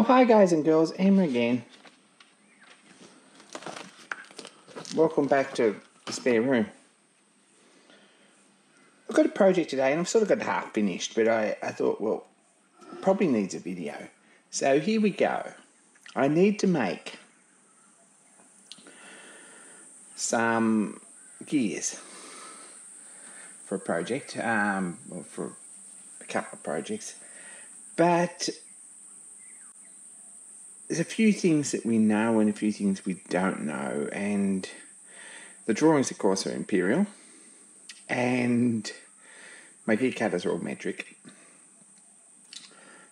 Well, hi guys and girls, Emma again. Welcome back to the spare room. I've got a project today and I've sort of got half finished, but I, I thought, well, probably needs a video. So here we go. I need to make some gears for a project, um, or for a couple of projects. But there's a few things that we know and a few things we don't know, and the drawings, of course, are imperial, and my gear cutters are all metric.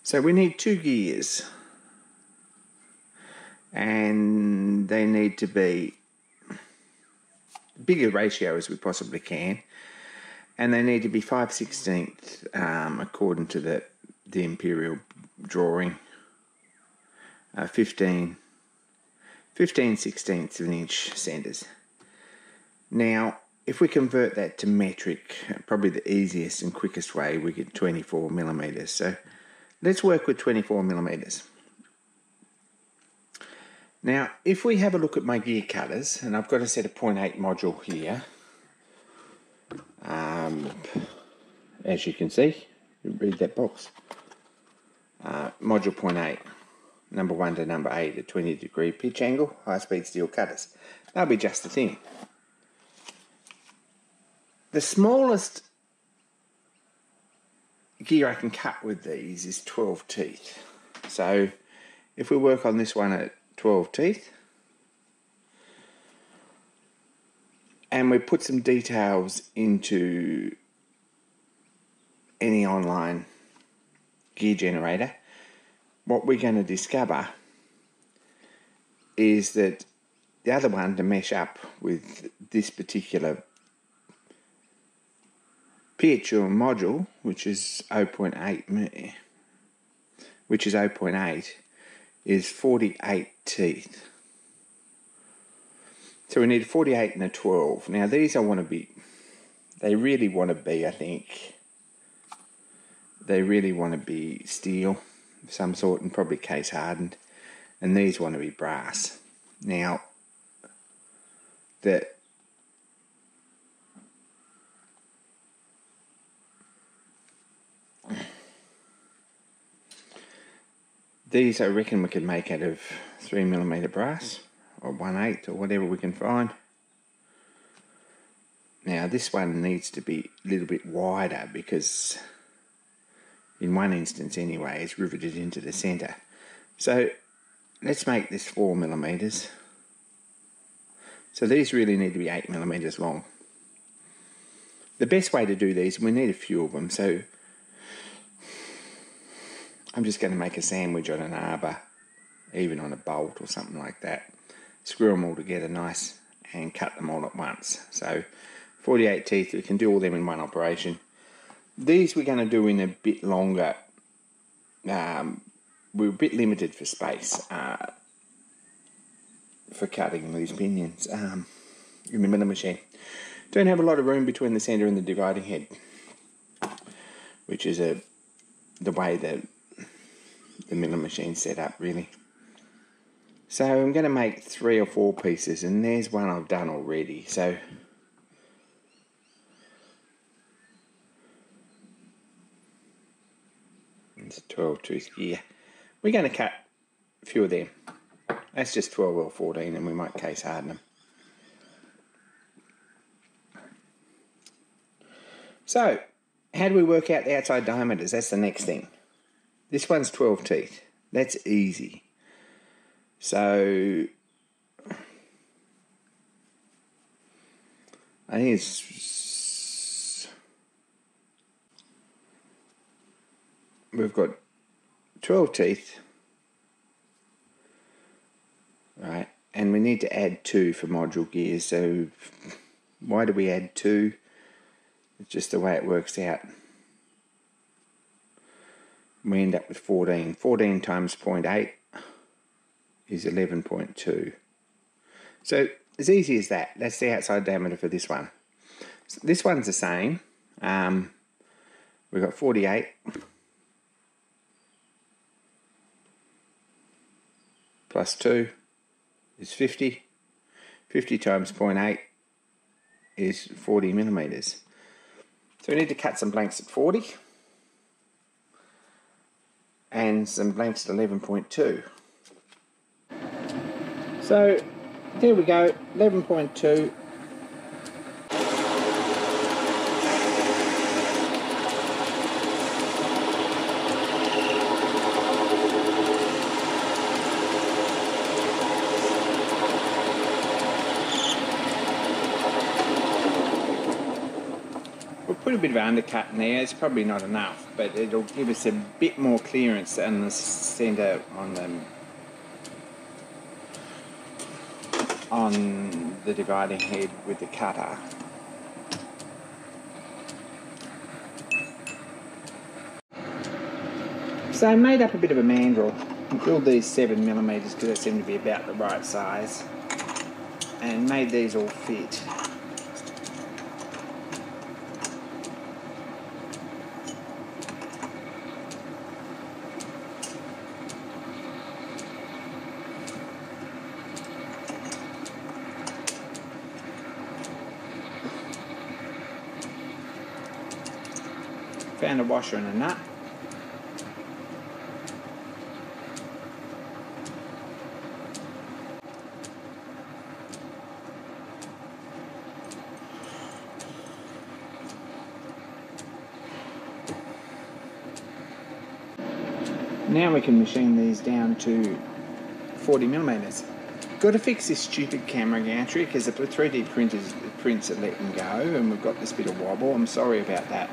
So we need two gears, and they need to be bigger ratio as we possibly can, and they need to be 5 16th um, according to the, the imperial drawing uh, 15, 15 16ths of an inch centers. Now, if we convert that to metric, probably the easiest and quickest way, we get 24 millimeters. So let's work with 24 millimeters. Now, if we have a look at my gear cutters, and I've got a set of 0.8 module here, um, as you can see, read that box, uh, module 0.8 number 1 to number 8 at 20 degree pitch angle, high speed steel cutters. They'll be just the thing. The smallest gear I can cut with these is 12 teeth. So if we work on this one at 12 teeth, and we put some details into any online gear generator, what we're going to discover is that the other one to mesh up with this particular or module, which is 0.8 which is 0.8, is 48 teeth. So we need 48 and a 12. Now these I want to be, they really want to be, I think, they really want to be steel of some sort and probably case hardened. And these want to be brass. Now, that these I reckon we could make out of three millimeter brass or one eighth or whatever we can find. Now this one needs to be a little bit wider because in one instance anyway, is riveted into the centre. So let's make this 4 millimeters. So these really need to be 8 millimeters long. The best way to do these, we need a few of them, so I'm just going to make a sandwich on an arbor, even on a bolt or something like that. Screw them all together nice and cut them all at once. So 48 teeth, we can do all them in one operation. These we're going to do in a bit longer. Um, we're a bit limited for space uh, for cutting these pinions um, in the machine. Don't have a lot of room between the centre and the dividing head, which is a the way that the milling machine's set up really. So I'm going to make three or four pieces, and there's one I've done already. So It's 12 tooth gear. We're going to cut a few of them. That's just 12 or 14 and we might case harden them. So, how do we work out the outside diameters? That's the next thing. This one's 12 teeth. That's easy. So, I think it's we've got 12 teeth, right, and we need to add two for module gears. So why do we add two? It's just the way it works out. We end up with 14. 14 times 0.8 is 11.2. So as easy as that. That's the outside diameter for this one. So this one's the same. Um, we've got 48 plus 2 is 50. 50 times 0.8 is 40 millimetres. So we need to cut some blanks at 40 and some blanks at 11.2. So there we go, 11.2 put a bit of undercut in there. It's probably not enough, but it'll give us a bit more clearance than the centre on the on the dividing head with the cutter. So I made up a bit of a mandrel. Build these seven millimeters because they seem to be about the right size, and made these all fit. A washer and a nut. Now we can machine these down to 40 millimeters. Got to fix this stupid camera gantry because the 3D printers prints are letting go and we've got this bit of wobble. I'm sorry about that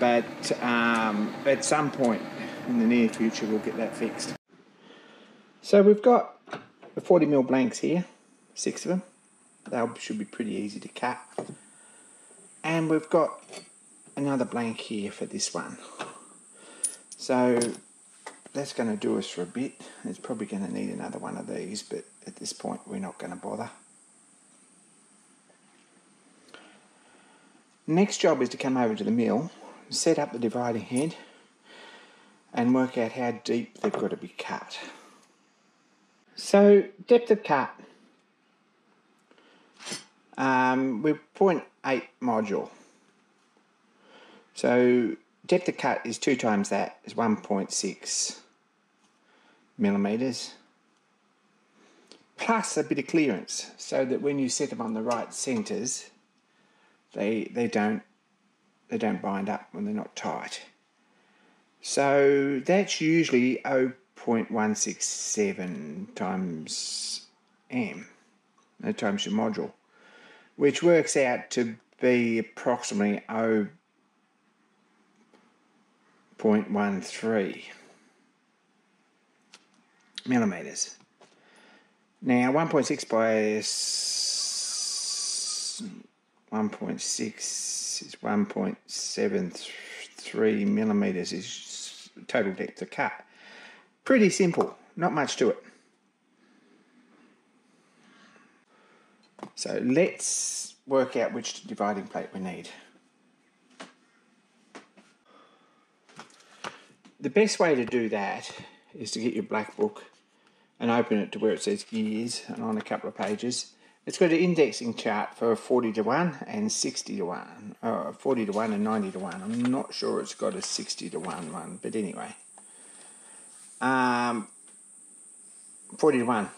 but um, at some point in the near future we'll get that fixed. So we've got the 40 mil blanks here, six of them. They should be pretty easy to cut. And we've got another blank here for this one. So that's going to do us for a bit. It's probably going to need another one of these, but at this point we're not going to bother. Next job is to come over to the mill set up the dividing head and work out how deep they've got to be cut. So depth of cut, um, we're 0.8 module. So depth of cut is two times that, is 1.6 millimeters plus a bit of clearance so that when you set them on the right centers they they don't they don't bind up when they're not tight. So that's usually 0.167 times m, times your module, which works out to be approximately 0.13 millimeters. Now 1.6 by 1.6 is 1.73 millimeters is total depth of cut. Pretty simple, not much to it. So let's work out which dividing plate we need. The best way to do that is to get your black book and open it to where it says gears and on a couple of pages it's got an indexing chart for 40 to 1 and 60 to 1. Uh, 40 to 1 and 90 to 1. I'm not sure it's got a 60 to 1 one, but anyway. Um, 40 to 1.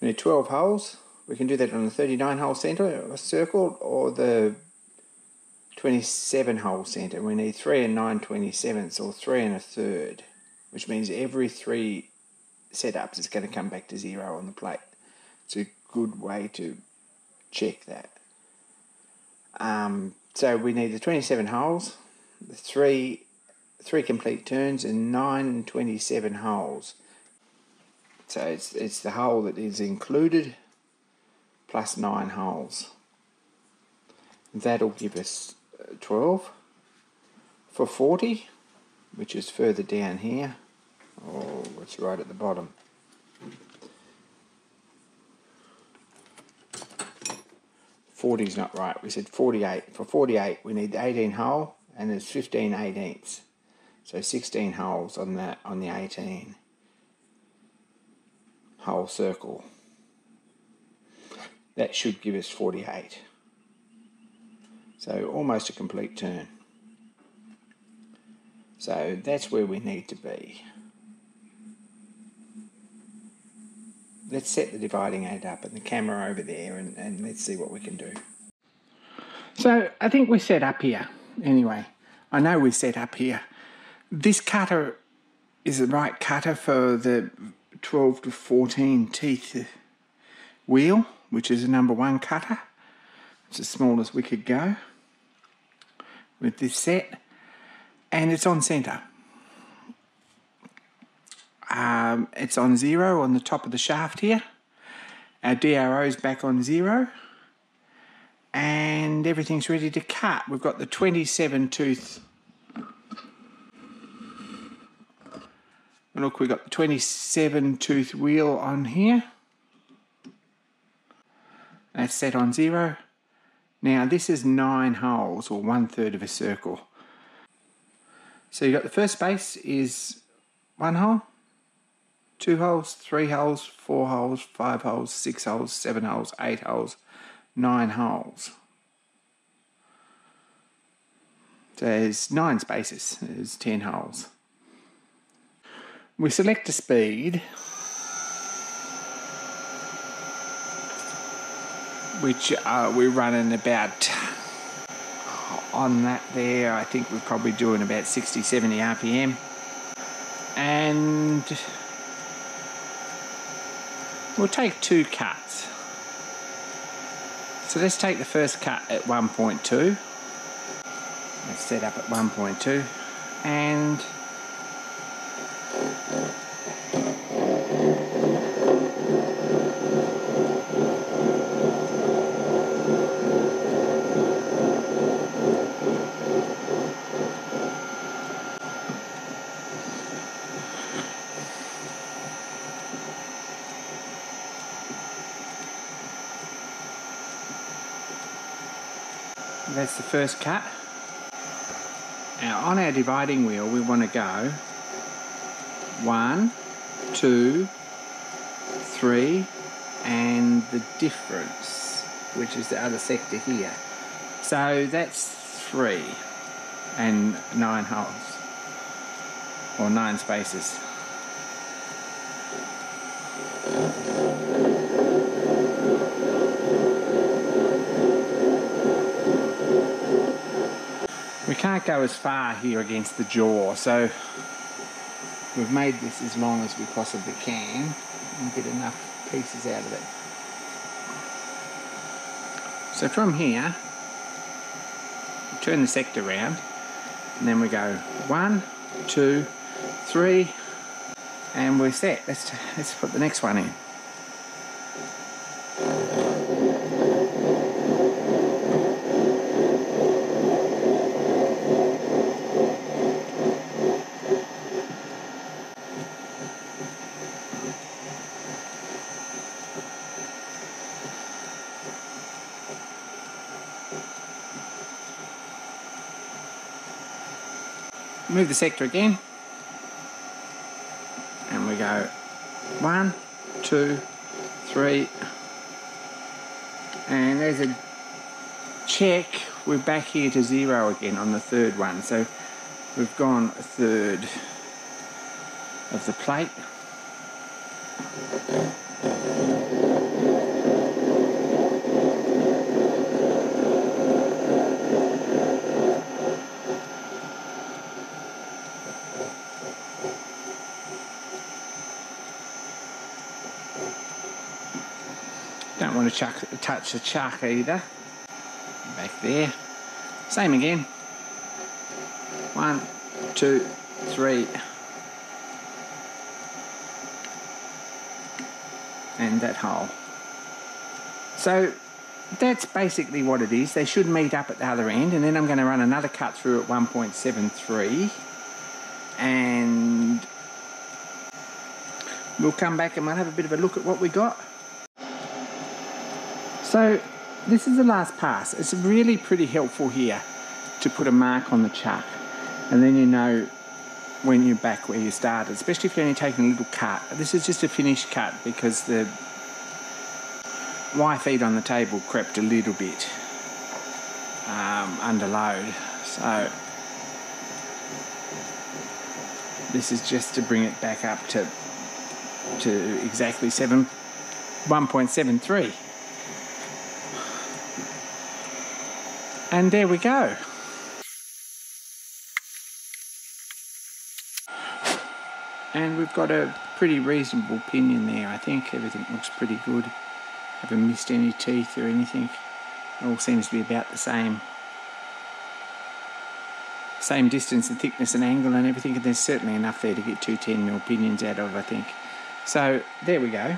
We need 12 holes. We can do that on the 39 hole centre a circle or the 27 hole centre. We need 3 and 9 27ths or 3 and a third, which means every three setups, it's going to come back to zero on the plate. It's a good way to check that. Um, so we need the 27 holes, the three three complete turns, and nine 27 holes. So it's it's the hole that is included plus nine holes. That'll give us uh, 12 for 40, which is further down here. Oh, it's right at the bottom. Forty is not right. We said 48. For 48, we need the 18 hole, and there's 15 eighteenths. So 16 holes on that on the 18. hole circle. That should give us 48. So almost a complete turn. So that's where we need to be. Let's set the dividing head up and the camera over there and, and let's see what we can do. So I think we're set up here. Anyway, I know we're set up here. This cutter is the right cutter for the 12 to 14 teeth wheel, which is a number one cutter. It's as small as we could go with this set, and it's on center. Um, it's on zero on the top of the shaft here. Our DRO is back on zero, and everything's ready to cut. We've got the 27 tooth Look, we've got the 27 tooth wheel on here. That's set on zero. Now this is nine holes or one third of a circle. So you've got the first space is one hole, two holes, three holes, four holes, five holes, six holes, seven holes, eight holes, nine holes. So there's nine spaces, there's ten holes. We select a speed which uh, we're running about on that there I think we're probably doing about 60 70 RPM and we'll take two cuts so let's take the first cut at 1.2 let's set up at 1.2 and That's the first cut. Now on our dividing wheel we want to go one, two, three, and the difference, which is the other sector here. So that's three and nine holes, or nine spaces. We can't go as far here against the jaw, so we've made this as long as we possibly can and get enough pieces out of it. So from here, turn the sector round and then we go one, two, three, and we're set. Let's, let's put the next one in. Move the sector again. And we go one two three. And there's a check. We're back here to zero again on the third one. So we've gone a third of the plate To chuck, touch the chuck either. Back there. Same again. One, two, three. And that hole. So that's basically what it is. They should meet up at the other end and then I'm going to run another cut through at 1.73 and we'll come back and we'll have a bit of a look at what we got. So this is the last pass. It's really pretty helpful here to put a mark on the chuck and then you know when you're back where you started, especially if you're only taking a little cut. This is just a finished cut because the Y feed on the table crept a little bit um, under load. So this is just to bring it back up to to exactly seven 1.73. And there we go. And we've got a pretty reasonable pinion there. I think everything looks pretty good. Haven't missed any teeth or anything. It all seems to be about the same. Same distance and thickness and angle and everything. And there's certainly enough there to get two 10mm pinions out of, I think. So there we go.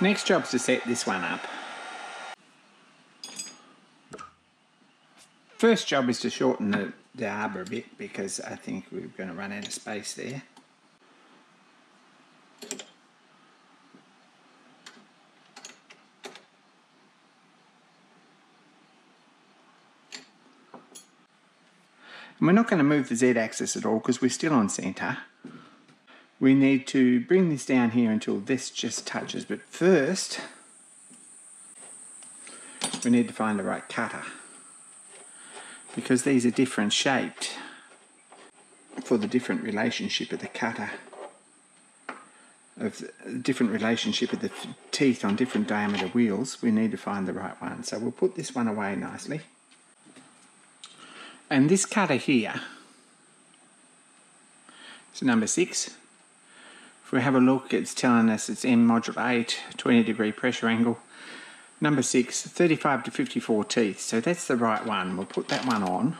Next job's to set this one up. First job is to shorten the, the arbor a bit because I think we're going to run out of space there. And we're not going to move the z-axis at all because we're still on centre. We need to bring this down here until this just touches, but first we need to find the right cutter because these are different shaped for the different relationship of the cutter of the different relationship of the teeth on different diameter wheels we need to find the right one so we'll put this one away nicely and this cutter here is number six. If we have a look, it's telling us it's M module 8, 20 degree pressure angle. Number six, 35 to 54 teeth. So that's the right one. We'll put that one on.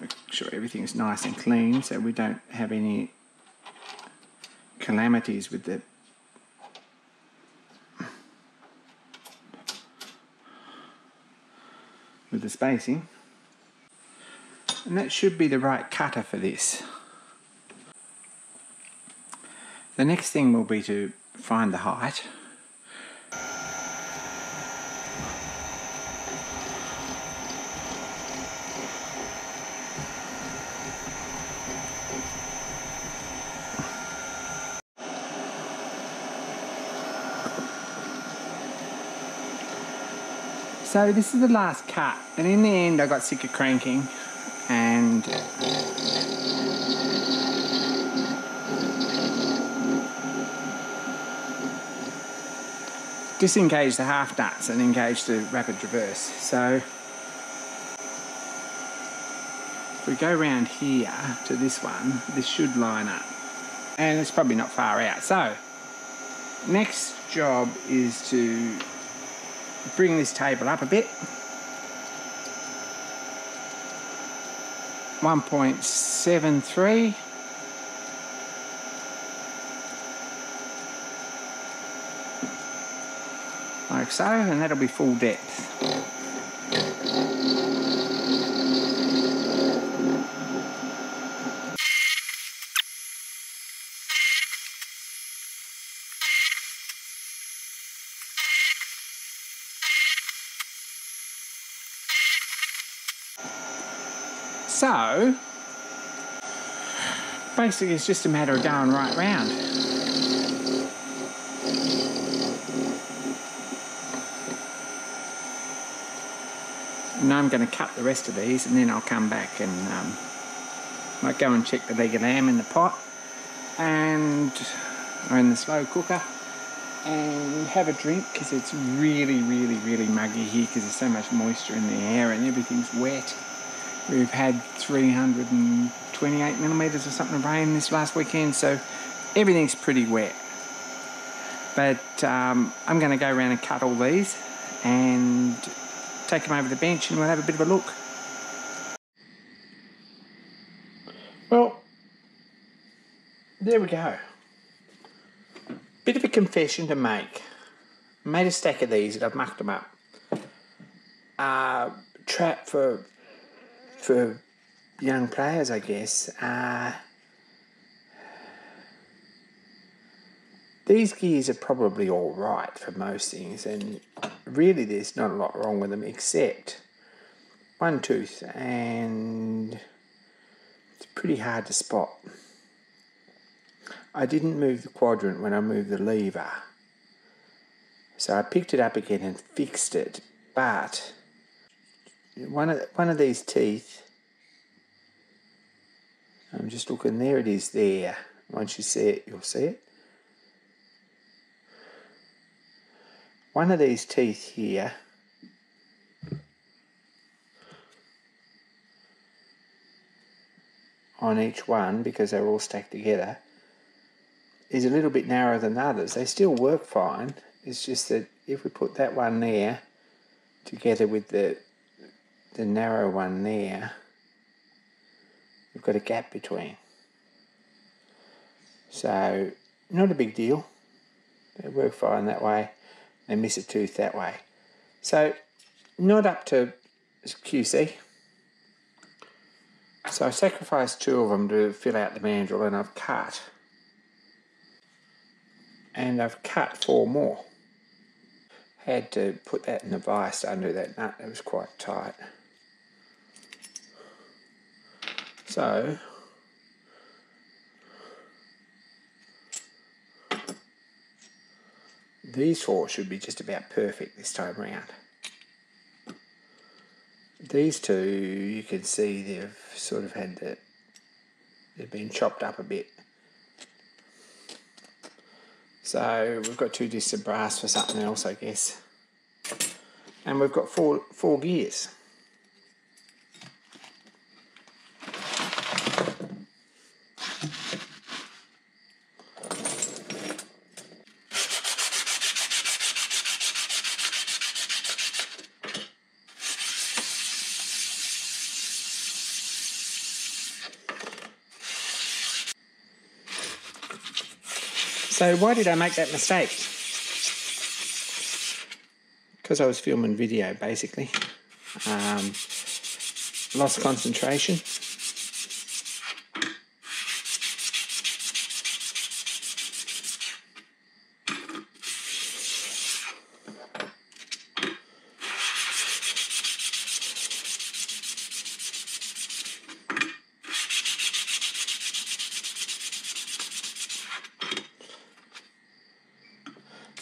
Make sure everything's nice and clean so we don't have any calamities with the with the spacing. And that should be the right cutter for this. The next thing will be to find the height. So this is the last cut, and in the end I got sick of cranking, and disengage the half nuts and engage the rapid reverse. So if we go around here to this one, this should line up, and it's probably not far out. So next job is to bring this table up a bit. 1.73 like so and that'll be full depth. So, basically it's just a matter of going right round. And I'm going to cut the rest of these and then I'll come back and um, might go and check the leg of lamb in the pot and or in the slow cooker and have a drink because it's really really really muggy here because there's so much moisture in the air and everything's wet. We've had 328 millimetres or something of rain this last weekend, so everything's pretty wet. But um, I'm going to go around and cut all these and take them over the bench and we'll have a bit of a look. Well, there we go. Bit of a confession to make. Made a stack of these and I've mucked them up. Uh, trap for for young players, I guess. Uh, these gears are probably all right for most things, and really there's not a lot wrong with them except one tooth, and it's pretty hard to spot. I didn't move the quadrant when I moved the lever. So I picked it up again and fixed it, but one of one of these teeth I'm just looking there it is there once you see it you'll see it one of these teeth here on each one because they're all stacked together is a little bit narrower than the others. They still work fine. It's just that if we put that one there together with the the narrow one there, we've got a gap between. So not a big deal. They work fine that way. They miss a tooth that way. So not up to QC. So I sacrificed two of them to fill out the mandrel and I've cut. And I've cut four more. Had to put that in the vise undo that nut, it was quite tight. So, these four should be just about perfect this time around. These two, you can see they've sort of had the, they've been chopped up a bit. So we've got two discs of brass for something else, I guess. And we've got four, four gears. So why did I make that mistake? Because I was filming video, basically. Um, lost concentration.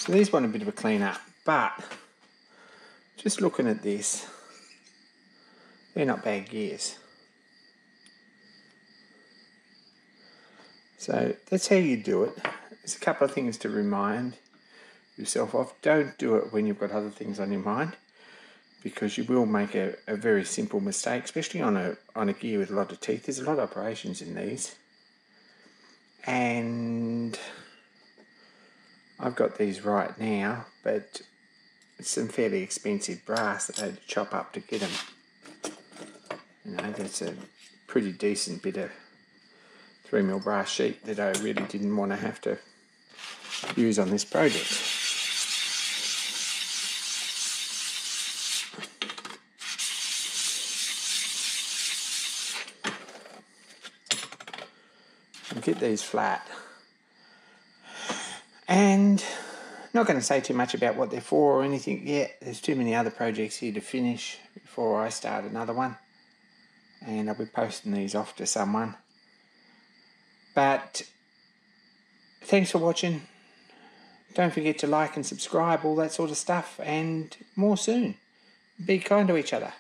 So these want a bit of a clean up, but just looking at this, they're not bad gears. So that's how you do it. There's a couple of things to remind yourself of. Don't do it when you've got other things on your mind because you will make a, a very simple mistake, especially on a on a gear with a lot of teeth. There's a lot of operations in these. And I've got these right now, but it's some fairly expensive brass that I had to chop up to get them. You know, that's a pretty decent bit of 3 mil brass sheet that I really didn't want to have to use on this project. I'll get these flat. And not going to say too much about what they're for or anything yet. There's too many other projects here to finish before I start another one. And I'll be posting these off to someone. But thanks for watching. Don't forget to like and subscribe, all that sort of stuff, and more soon. Be kind to each other.